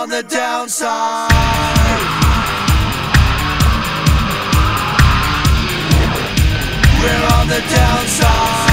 We're on the downside. We're on the downside.